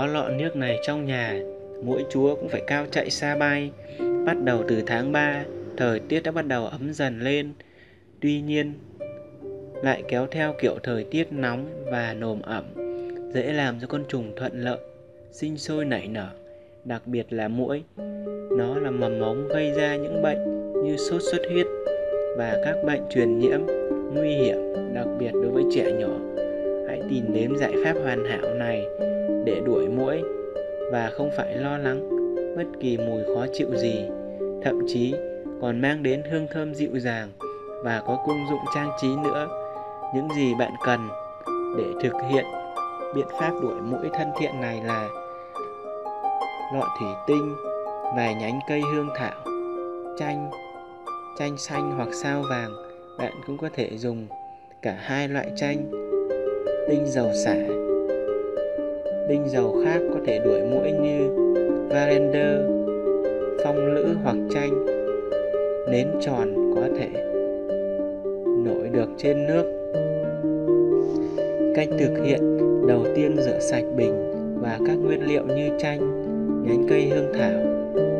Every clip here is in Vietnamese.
có lọ nước này trong nhà, mỗi chúa cũng phải cao chạy xa bay. Bắt đầu từ tháng 3, thời tiết đã bắt đầu ấm dần lên. Tuy nhiên, lại kéo theo kiểu thời tiết nóng và nồm ẩm, dễ làm cho con trùng thuận lợi, sinh sôi nảy nở, đặc biệt là muỗi. Nó là mầm mống gây ra những bệnh như sốt xuất huyết và các bệnh truyền nhiễm nguy hiểm, đặc biệt đối với trẻ nhỏ. Hãy tìm đến giải pháp hoàn hảo này để đuổi muỗi và không phải lo lắng bất kỳ mùi khó chịu gì, thậm chí còn mang đến hương thơm dịu dàng và có công dụng trang trí nữa. Những gì bạn cần để thực hiện biện pháp đuổi muỗi thân thiện này là lọ thủy tinh, vài nhánh cây hương thảo, chanh, chanh xanh hoặc sao vàng. Bạn cũng có thể dùng cả hai loại chanh, tinh dầu xả tinh dầu khác có thể đuổi mũi như Lavender, phong lữ hoặc chanh. Nến tròn có thể nổi được trên nước. Cách thực hiện đầu tiên rửa sạch bình và các nguyên liệu như chanh, nhánh cây hương thảo,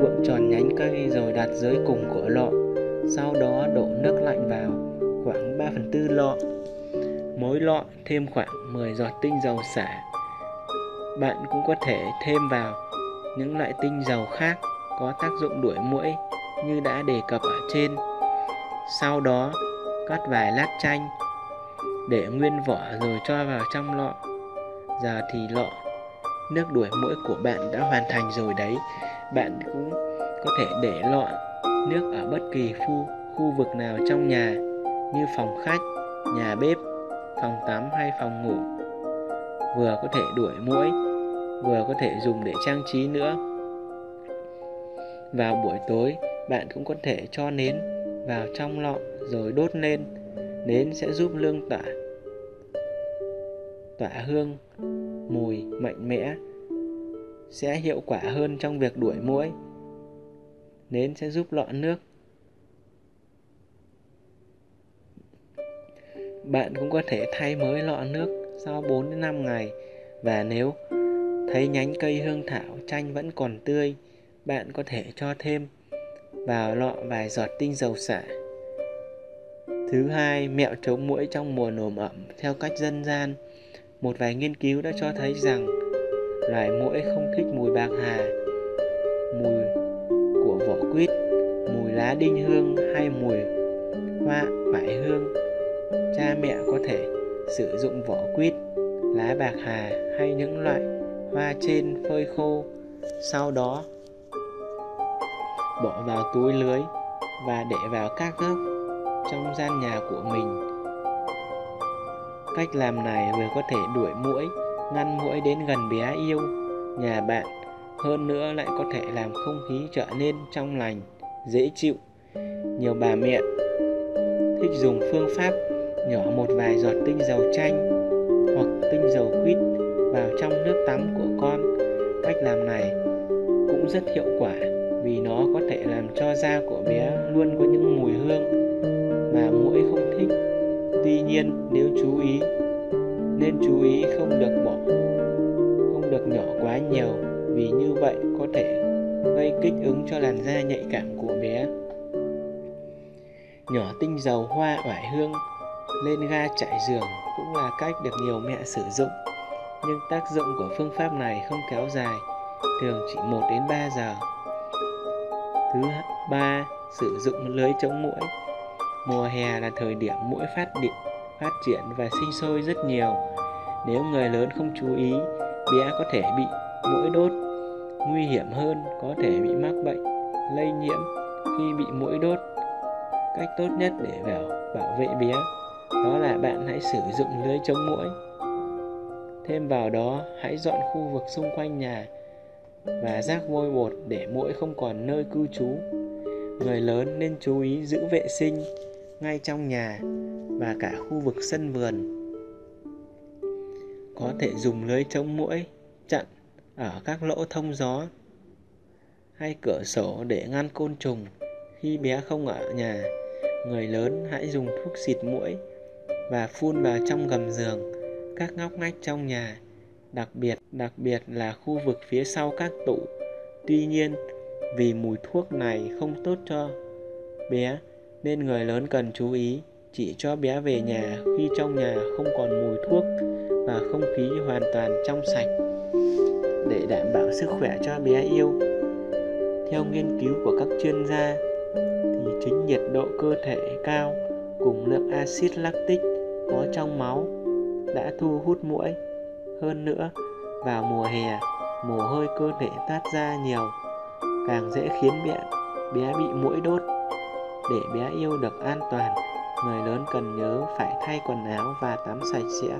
cuộn tròn nhánh cây rồi đặt dưới cùng của lọ. Sau đó đổ nước lạnh vào khoảng 3 phần tư lọ. Mỗi lọ thêm khoảng 10 giọt tinh dầu xả bạn cũng có thể thêm vào những loại tinh dầu khác có tác dụng đuổi muỗi như đã đề cập ở trên. Sau đó, cắt vài lát chanh để nguyên vỏ rồi cho vào trong lọ. Giờ thì lọ nước đuổi muỗi của bạn đã hoàn thành rồi đấy. Bạn cũng có thể để lọ nước ở bất kỳ khu khu vực nào trong nhà như phòng khách, nhà bếp, phòng tắm hay phòng ngủ vừa có thể đuổi muỗi vừa có thể dùng để trang trí nữa. Vào buổi tối, bạn cũng có thể cho nến vào trong lọ rồi đốt lên. Nến sẽ giúp lương tỏa tỏa hương, mùi mạnh mẽ, sẽ hiệu quả hơn trong việc đuổi muỗi nến sẽ giúp lọ nước. Bạn cũng có thể thay mới lọ nước sau 4 đến 5 ngày và nếu thấy nhánh cây hương thảo chanh vẫn còn tươi, bạn có thể cho thêm vào lọ vài giọt tinh dầu xả. Thứ hai, mẹo chống muỗi trong mùa nồm ẩm theo cách dân gian. Một vài nghiên cứu đã cho thấy rằng loài muỗi không thích mùi bạc hà, mùi của vỏ quýt, mùi lá đinh hương hay mùi hoa vải hương. Cha mẹ có thể sử dụng vỏ quýt, lá bạc hà hay những loại hoa trên phơi khô. Sau đó bỏ vào túi lưới và để vào các góc trong gian nhà của mình. Cách làm này vừa có thể đuổi muỗi, ngăn muỗi đến gần bé yêu nhà bạn, hơn nữa lại có thể làm không khí trở nên trong lành, dễ chịu. Nhiều bà mẹ thích dùng phương pháp nhỏ một vài giọt tinh dầu chanh hoặc tinh dầu quýt vào trong nước tắm của con. Cách làm này cũng rất hiệu quả vì nó có thể làm cho da của bé luôn có những mùi hương mà mũi không thích. Tuy nhiên, nếu chú ý nên chú ý không được bỏ không được nhỏ quá nhiều vì như vậy có thể gây kích ứng cho làn da nhạy cảm của bé. Nhỏ tinh dầu hoa oải hương lên ga trải giường cũng là cách được nhiều mẹ sử dụng. Nhưng tác dụng của phương pháp này không kéo dài, thường chỉ 1 đến 3 giờ. Thứ ba, sử dụng lưới chống muỗi mùa hè là thời điểm muỗi phát điện, phát triển và sinh sôi rất nhiều. Nếu người lớn không chú ý, bé có thể bị muỗi đốt. Nguy hiểm hơn, có thể bị mắc bệnh, lây nhiễm khi bị muỗi đốt. Cách tốt nhất để bảo bảo vệ bé đó là bạn hãy sử dụng lưới chống muỗi thêm vào đó, hãy dọn khu vực xung quanh nhà và rác vôi bột để muỗi không còn nơi cư trú. Người lớn nên chú ý giữ vệ sinh ngay trong nhà và cả khu vực sân vườn. Có thể dùng lưới chống muỗi chặn ở các lỗ thông gió hay cửa sổ để ngăn côn trùng. Khi bé không ở nhà, người lớn hãy dùng thuốc xịt muỗi và phun vào trong gầm giường các ngóc ngách trong nhà đặc biệt đặc biệt là khu vực phía sau các tủ. Tuy nhiên, vì mùi thuốc này không tốt cho bé nên người lớn cần chú ý chỉ cho bé về nhà khi trong nhà không còn mùi thuốc và không khí hoàn toàn trong sạch để đảm bảo sức khỏe cho bé yêu. Theo nghiên cứu của các chuyên gia thì chính nhiệt độ cơ thể cao cùng lượng axit lactic có trong máu đã thu hút muỗi. Hơn nữa, vào mùa hè, mồ hôi cơ thể toát ra nhiều, càng dễ khiến bé bé bị muỗi đốt. Để bé yêu được an toàn, người lớn cần nhớ phải thay quần áo và tắm sạch sẽ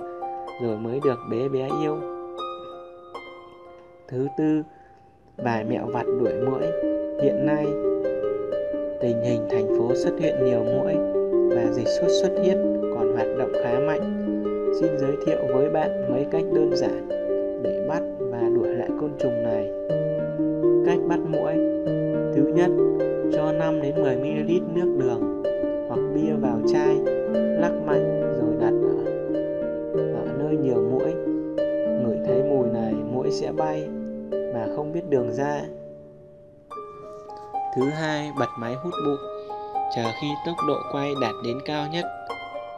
rồi mới được bé bé yêu. Thứ tư, vài mẹo vặt đuổi muỗi. Hiện nay, tình hình thành phố xuất hiện nhiều muỗi và dịch sốt xuất huyết hoạt động khá mạnh. Xin giới thiệu với bạn mấy cách đơn giản để bắt và đuổi lại côn trùng này. Cách bắt muỗi Thứ nhất, cho 5 đến 10 ml nước đường hoặc bia vào chai, lắc mạnh rồi đặt ở, ở nơi nhiều muỗi. Ngửi thấy mùi này, muỗi sẽ bay mà không biết đường ra. Thứ hai, bật máy hút bụi. Chờ khi tốc độ quay đạt đến cao nhất,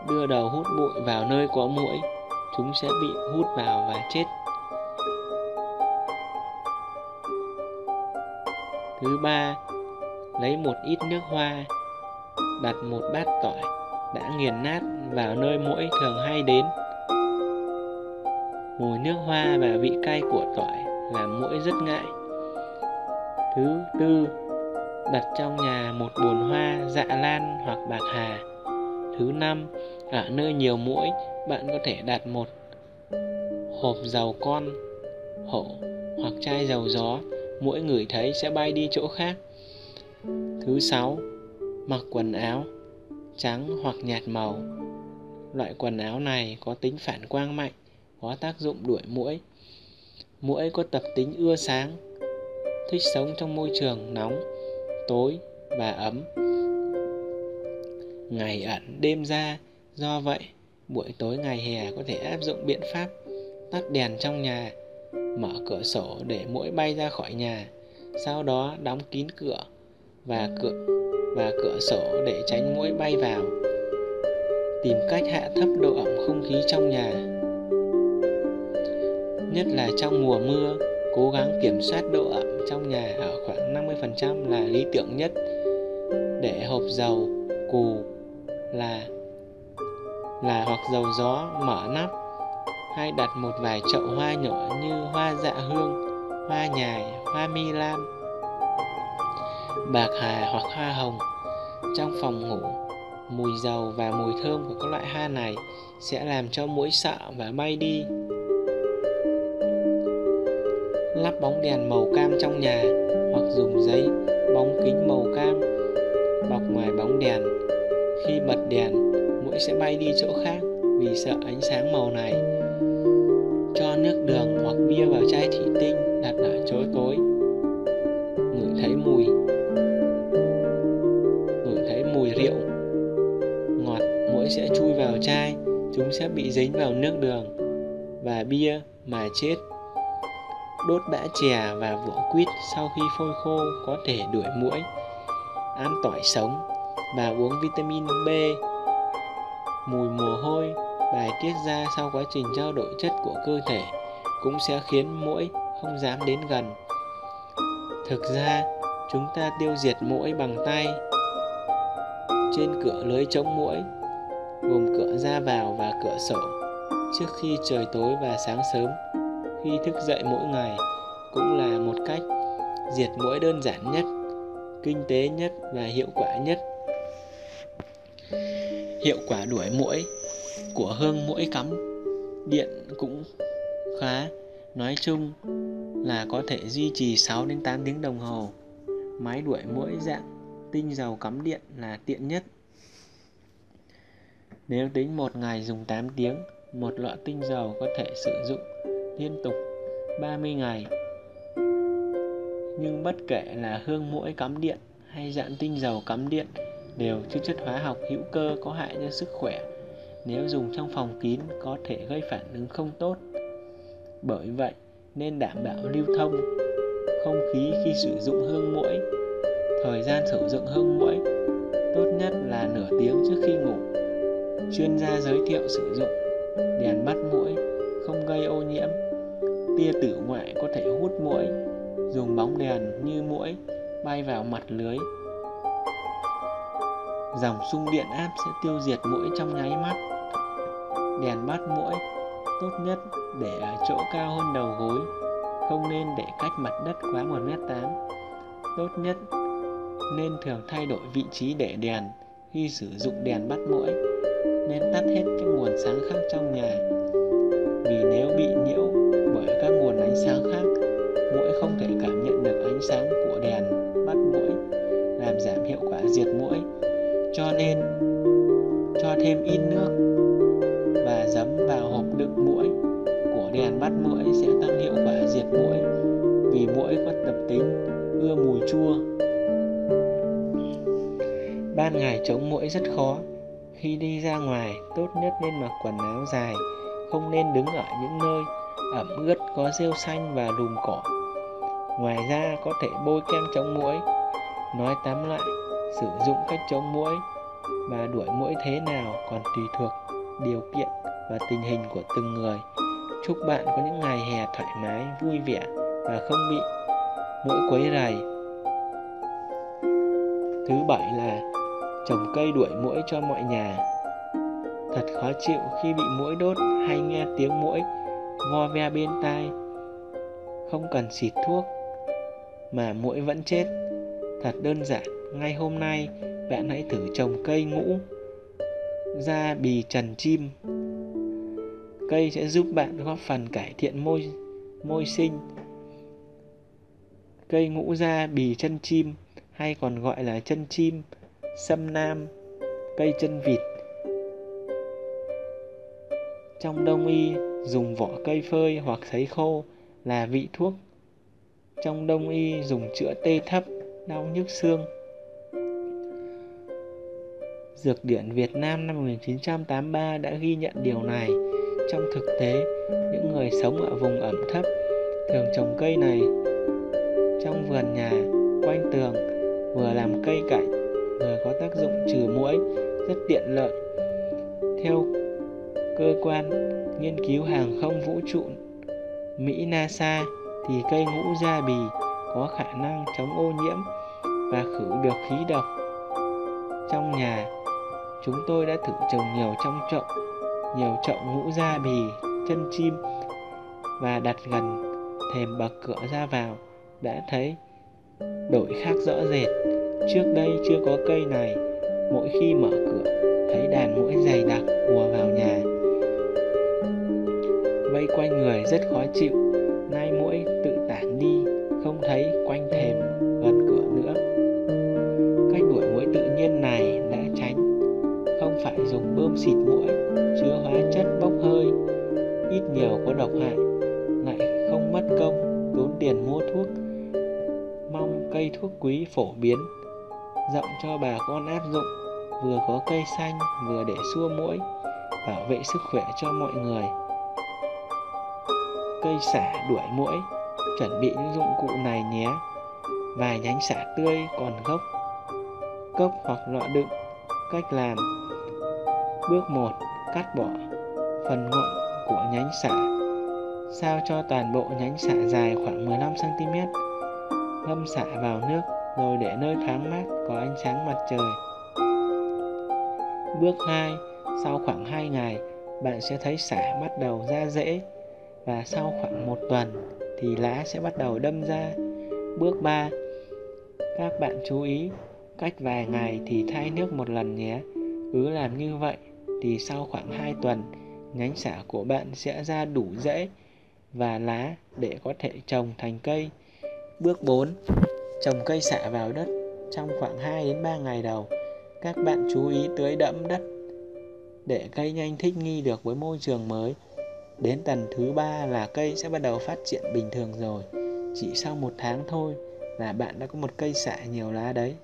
đưa đầu hút bụi vào nơi có muỗi, chúng sẽ bị hút vào và chết. Thứ ba, lấy một ít nước hoa, đặt một bát tỏi đã nghiền nát vào nơi muỗi thường hay đến. Mùi nước hoa và vị cay của tỏi làm muỗi rất ngại. Thứ tư, đặt trong nhà một bồn hoa dạ lan hoặc bạc hà. Thứ năm, ở nơi nhiều muỗi, bạn có thể đặt một hộp dầu con hổ hoặc chai dầu gió, muỗi ngửi thấy sẽ bay đi chỗ khác. Thứ sáu, mặc quần áo trắng hoặc nhạt màu. Loại quần áo này có tính phản quang mạnh, có tác dụng đuổi muỗi. Muỗi có tập tính ưa sáng, thích sống trong môi trường nóng, tối và ấm. Ngày ẩn đêm ra, do vậy buổi tối ngày hè có thể áp dụng biện pháp tắt đèn trong nhà, mở cửa sổ để muỗi bay ra khỏi nhà, sau đó đóng kín cửa và cửa và cửa sổ để tránh muỗi bay vào. Tìm cách hạ thấp độ ẩm không khí trong nhà. Nhất là trong mùa mưa, cố gắng kiểm soát độ ẩm trong nhà ở khoảng 50% là lý tưởng nhất. Để hộp dầu, cù là là hoặc dầu gió mở nắp hay đặt một vài chậu hoa nhỏ như hoa dạ hương, hoa nhài, hoa mi lam bạc hà hoặc hoa hồng. Trong phòng ngủ mùi dầu và mùi thơm của các loại hoa này sẽ làm cho mũi sợ và bay đi. Lắp bóng đèn màu cam trong nhà hoặc dùng giấy bóng kính màu cam bọc ngoài bóng đèn. Khi bật đèn mũi sẽ bay đi chỗ khác vì sợ ánh sáng màu này cho nước đường hoặc bia vào chai thủy tinh đặt ở chỗ tối. Ngửi thấy mùi. Người thấy mùi rượu. Ngọt, mũi sẽ chui vào chai. Chúng sẽ bị dính vào nước đường và bia mà chết. Đốt bã chè và vỏ quýt sau khi phôi khô có thể đuổi muỗi ăn tỏi sống và uống vitamin B mùi mồ hôi, bài tiết ra sau quá trình trao đổi chất của cơ thể cũng sẽ khiến muỗi không dám đến gần. Thực ra, chúng ta tiêu diệt muỗi bằng tay. Trên cửa lưới chống muỗi gồm cửa ra vào và cửa sổ, trước khi trời tối và sáng sớm. Khi thức dậy mỗi ngày cũng là một cách diệt muỗi đơn giản nhất, kinh tế nhất và hiệu quả nhất hiệu quả đuổi muỗi của hương muỗi cắm điện cũng khá nói chung là có thể duy trì 6 đến 8 tiếng đồng hồ máy đuổi muỗi dạng tinh dầu cắm điện là tiện nhất. Nếu tính một ngày dùng 8 tiếng, một lọ tinh dầu có thể sử dụng liên tục 30 ngày. Nhưng bất kể là hương mũi cắm điện hay dạng tinh dầu cắm điện đều chứa chất hóa học hữu cơ có hại cho sức khỏe. Nếu dùng trong phòng kín, có thể gây phản ứng không tốt. Bởi vậy, nên đảm bảo lưu thông, không khí khi sử dụng hương mũi Thời gian sử dụng hương mũi tốt nhất là nửa tiếng trước khi ngủ. Chuyên gia giới thiệu sử dụng đèn bắt mũi không gây ô nhiễm. Tia tử ngoại có thể hút mũi dùng bóng đèn như mũi bay vào mặt lưới. Dòng sung điện áp sẽ tiêu diệt muỗi trong nháy mắt. Đèn bắt muỗi tốt nhất để ở chỗ cao hơn đầu gối, không nên để cách mặt đất quá 1m8. Tốt nhất nên thường thay đổi vị trí để đèn khi sử dụng đèn bắt muỗi. Nên tắt hết các nguồn sáng khác trong nhà. Vì nếu bị nhiễu bởi các nguồn ánh sáng khác, muỗi không thể cảm nhận được ánh sáng của đèn bắt muỗi, làm giảm hiệu quả diệt muỗi. Cho nên cho thêm ít nước và giấm vào hộp đựng muỗi của đèn bắt muỗi sẽ tăng hiệu quả diệt muỗi vì muỗi có tập tính ưa mùi chua. Ban ngày chống muỗi rất khó. Khi đi ra ngoài, tốt nhất nên mặc quần áo dài, không nên đứng ở những nơi ẩm ướt có rêu xanh và lùm cỏ. Ngoài ra có thể bôi kem chống muỗi. Nói tóm lại, sử dụng cách chống muỗi và đuổi muỗi thế nào còn tùy thuộc điều kiện và tình hình của từng người. Chúc bạn có những ngày hè thoải mái, vui vẻ và không bị mũi quấy rầy. Thứ bảy là trồng cây đuổi muỗi cho mọi nhà. Thật khó chịu khi bị muỗi đốt hay nghe tiếng muỗi vo ve bên tai. Không cần xịt thuốc mà muỗi vẫn chết. Thật đơn giản, ngay hôm nay, bạn hãy thử trồng cây ngũ ra bì trần chim. Cây sẽ giúp bạn góp phần cải thiện môi môi sinh. Cây ngũ ra bì chân chim, hay còn gọi là chân chim, sâm nam, cây chân vịt. Trong đông y, dùng vỏ cây phơi hoặc sấy khô là vị thuốc. Trong đông y, dùng chữa tê thấp, đau nhức xương. Dược điển Việt Nam năm 1983 đã ghi nhận điều này. Trong thực tế, những người sống ở vùng ẩm thấp thường trồng cây này trong vườn nhà, quanh tường, vừa làm cây cảnh, vừa có tác dụng trừ muỗi, rất tiện lợi. Theo cơ quan nghiên cứu hàng không vũ trụ Mỹ NASA thì cây ngũ gia bì có khả năng chống ô nhiễm và khử được khí độc trong nhà Chúng tôi đã thử trồng nhiều trong chậu, nhiều chậu ngũ da bì, chân chim và đặt gần thềm bậc cửa ra vào đã thấy đổi khác rõ rệt. Trước đây chưa có cây này, mỗi khi mở cửa thấy đàn mũi dày đặc ùa vào nhà. Vây quanh người rất khó chịu, có độc hại, lại không mất công tốn tiền mua thuốc. Mong cây thuốc quý phổ biến, rộng cho bà con áp dụng, vừa có cây xanh, vừa để xua mũi, bảo vệ sức khỏe cho mọi người. Cây xả đuổi mũi, chuẩn bị những dụng cụ này nhé. Vài nhánh xả tươi còn gốc, cốc hoặc lọ đựng, cách làm. Bước 1. Cắt bỏ phần ngọn của nhánh xả sao cho toàn bộ nhánh xả dài khoảng 15cm ngâm xả vào nước rồi để nơi thoáng mát có ánh sáng mặt trời Bước 2. Sau khoảng 2 ngày, bạn sẽ thấy xả bắt đầu ra rễ và sau khoảng một tuần thì lá sẽ bắt đầu đâm ra. Bước 3. Các bạn chú ý, cách vài ngày thì thay nước một lần nhé. Cứ làm như vậy thì sau khoảng 2 tuần, nhánh xả của bạn sẽ ra đủ rễ và lá để có thể trồng thành cây. Bước 4. Trồng cây xạ vào đất trong khoảng 2 đến 3 ngày đầu. Các bạn chú ý tưới đẫm đất để cây nhanh thích nghi được với môi trường mới. Đến tuần thứ ba là cây sẽ bắt đầu phát triển bình thường rồi. Chỉ sau một tháng thôi là bạn đã có một cây xạ nhiều lá đấy.